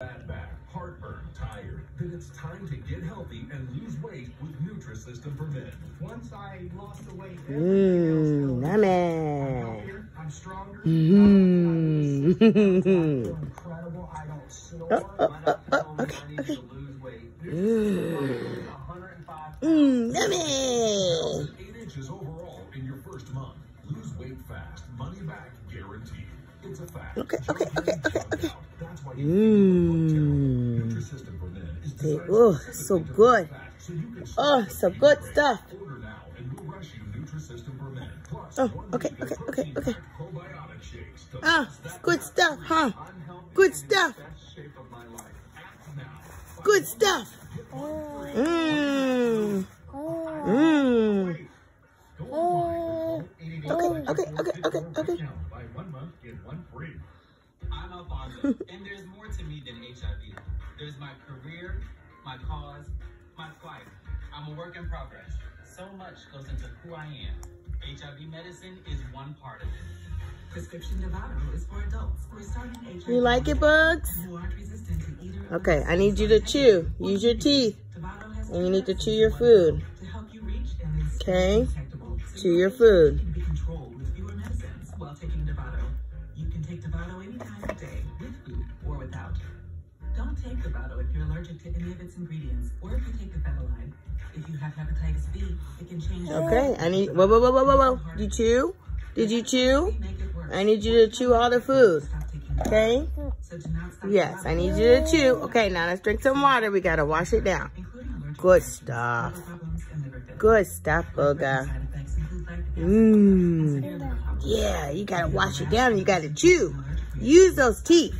Bad back, heartburn, tired. Then it's time to get healthy and lose weight with Nutrisystem for Men. Once I lost the weight, Mmm, yummy. healthier, I'm stronger. Mmm. incredible. I don't snore. Oh, oh, oh, oh, okay, I need okay. to lose weight. Mmm. 105 Mmm, yummy. Okay, okay, okay, okay, okay. out. That's why you feel Mmm. Nutrisystem for Men is Okay, oh, so good. Oh, so Oh, some good stuff. Order now and we'll rush you Nutrisystem for Men. Plus, Oh, okay, okay, okay, okay. protein-packed probiotic shakes to Ah, good stuff, huh? Good stuff. the best shape of my life. Act now. Good stuff. Mmm. Mmm. Okay, okay, okay, okay, okay. Buy one month, get one free. I'm Alfonso, and there's more to me than HIV. There's my career, my cause, my fight. I'm a work in progress. So much goes into who I am. HIV medicine is one part of it. Prescription Dovato is for adults who are starting HIV You like it, Bugs? and who aren't resistant to either of Okay, I need you to chew. Use your teeth. Dovato And you need to chew your food. to help you reach and is Okay. Chew your food. Any of its ingredients, or if you take dofetilide. If you have hepatitis B, it can change. Okay, I need. Whoa, whoa, whoa, whoa, whoa, whoa. You chew? Did you chew? Make it worse. I need you to chew all the food. Stop taking Dovato. Okay? So do not stop Yes, I need you to chew. Okay, now let's drink some water. We gotta wash it down. Good stuff. liver problems, and liver failure. Good stuff, Booga. Side effects include lactic acid Mmm. severe liver problems. Yeah, you gotta wash it down you gotta chew. Use those teeth.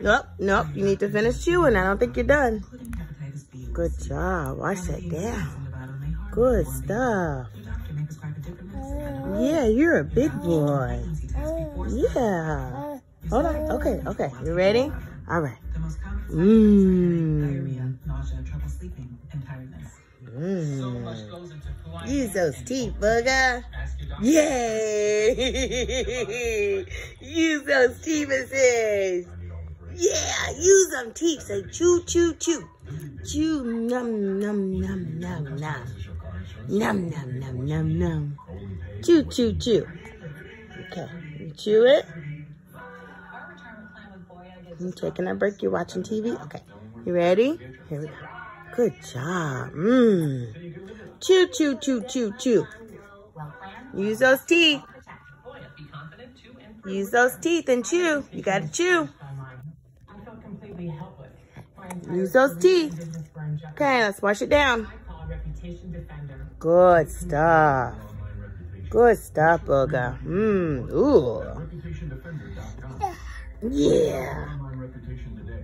Nope, nope. You need to finish chewing. I don't think you're done. Including hepatitis B. Good job. Wash that down. and Dovato may harm Good stuff. Your doctor may prescribe a different medicine. Yeah, you're a big boy. Before oh, Yeah. Hold on. Okay, okay. You ready? All right. The most common side Mmm. effects are headache, diarrhea, nausea, trouble sleeping, and tiredness. Mmm. So much Mmm. goes into who I Use those teeth, focus. booger. Ask your doctor. Yay! use those teeth. Yeah, use them teeth. Say chew, chew, chew. Chew, num, num, num, num, num. Num, num, num, num, num. Chew, chew, chew. Okay, you chew it. I'm taking a break. You're watching TV? Okay. You ready? Here we go. Good job. Mmm. Chew, chew, chew, chew, chew. Use those teeth. Use those teeth and chew. You gotta chew. Use those teeth. Okay, let's wash it down. Good stuff. Good stuff, Booga. Mmm. Ooh. Yeah.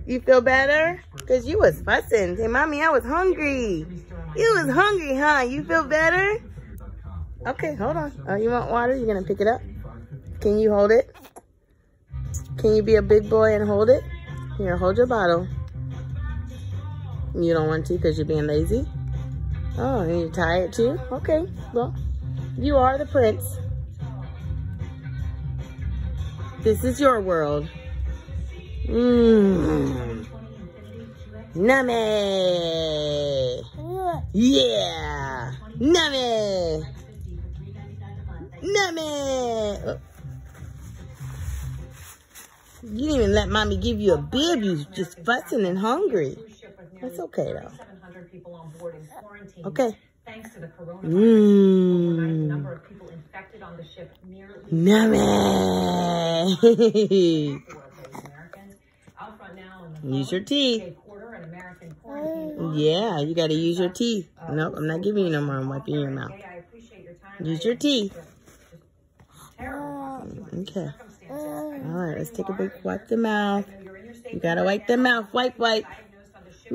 You feel better? Because you was fussing. Say, Mommy, I was hungry. You was hungry, huh? You feel better? Okay, hold on. Oh, you want water? You're going to pick it up? Can you hold it? Can you be a big boy and hold it? Here, hold your bottle. You don't want to because you're being lazy? Oh, and you're tired too? Okay, well, you are the prince. This is your world. Mmm. Nummy. Yeah. Nummy. Nummy. You didn't even let mommy give you a bib. You just fussing and hungry. That's okay though. 700 people on board in quarantine. Okay. Thanks to the coronavirus. Overnight, the Mmm. number of people infected on the ship nearly Nummy. Americans. Out front now in the Use your teeth. Jay Porter, an American quarantine. Yeah, you gotta use your teeth. Uh, nope, I'm not giving you no more. I'm wiping your mouth. Jay, I appreciate your time. Use your teeth. Uh, okay. All right, let's take a big wipe the mouth. You're in your state You gotta wipe the mouth. Wipe, wipe.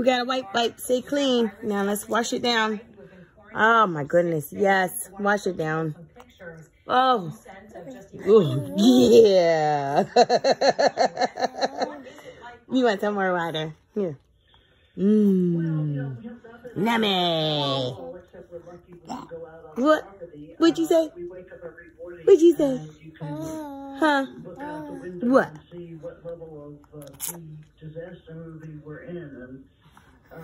Diagnosed on the ship. We gotta wipe, wipe. Stay clean. Now let's wash it down. Oh my goodness. Yes, wash it down. Oh, sent of just Ooh, yeah. you want some more water? Here. Mmm. Nummy. What? What'd you say? What'd you say? Huh? What?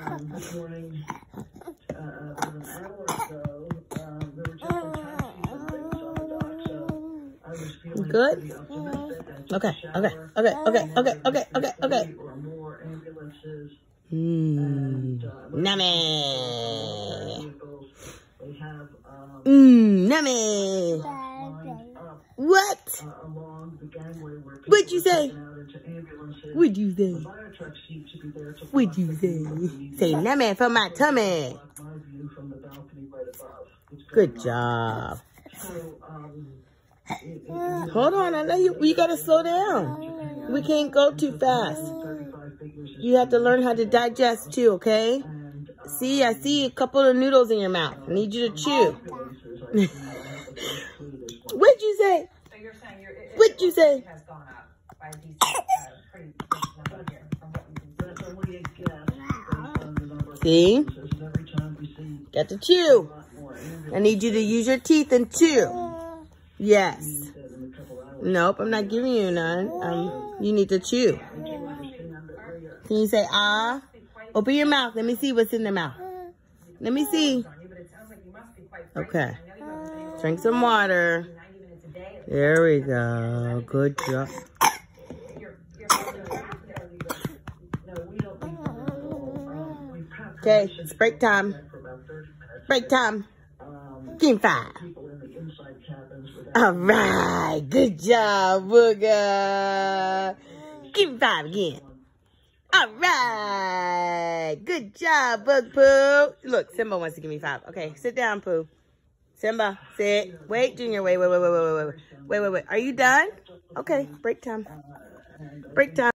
Um, this morning, uh, about an hour ago, um, there were just some taxis and things on the dock, so I was feeling Good? pretty optimistic. I took Okay, a okay, shower, okay, okay, and okay, there okay, was okay, okay. three Or more ambulances Mmm. Nummy. vehicles. They have um, Mmm. Nummy. lined up What? uh, along the gangway where people What'd you say? taken out into ambulances. What'd you say? fire trucks seem to be there to What'd you say? view of the- Say nummy for my tummy. block my view from the balcony right above. What's Good job. So, um, it- it- it- Hold on, I know you. You gotta slow down. We can't go too fast. 35 figures is You have to learn how to digest too, okay? uh, See, I see a couple of noodles in your mouth. I need you to chew. places I see that have the first fleet as well. What'd you say? So you're saying your it- What'd you say? See. Got to chew. I need you to use your teeth and chew. Yes. Nope, I'm not giving you none. Um, you need to chew. Can you say ah? Open your mouth. Let me see what's in the mouth. Let me see. Okay. Drink some water. to 90 minutes a day. There we go. Good job. Okay, it's break time. outside For about 30 minutes. Break time. Game five. All right. Good job. Give me five again. All right. Good job, Poo. Look, Simba wants to give me five. Okay, sit down, Pooh. Simba, sit. Wait, Junior. Wait, wait, wait, wait, wait, wait. Wait, wait, wait. Are you done? Okay, break time. Break time.